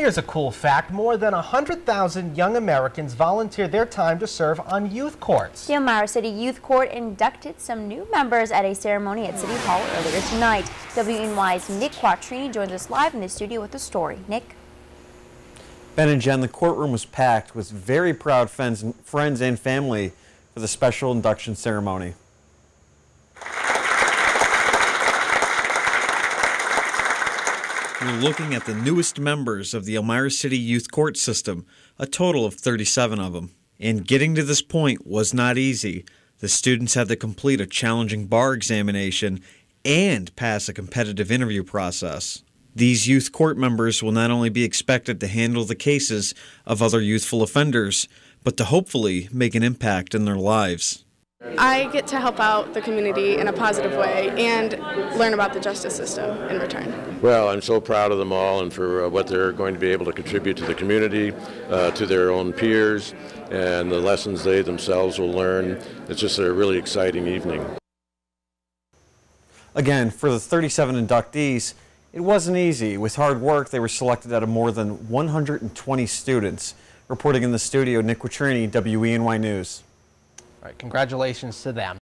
Here's a cool fact. More than 100,000 young Americans volunteer their time to serve on youth courts. The Elmira City Youth Court inducted some new members at a ceremony at City Hall earlier tonight. WENY's Nick Quattrini joins us live in the studio with the story. Nick? Ben and Jen, the courtroom was packed with very proud friends and family for the special induction ceremony. We're looking at the newest members of the Elmira City Youth Court System, a total of 37 of them. And getting to this point was not easy. The students had to complete a challenging bar examination and pass a competitive interview process. These youth court members will not only be expected to handle the cases of other youthful offenders, but to hopefully make an impact in their lives. I get to help out the community in a positive way and learn about the justice system in return. Well, I'm so proud of them all and for uh, what they're going to be able to contribute to the community, uh, to their own peers, and the lessons they themselves will learn. It's just a really exciting evening. Again, for the 37 inductees, it wasn't easy. With hard work, they were selected out of more than 120 students. Reporting in the studio, Nick Quattrini, WENY News. All right, congratulations to them.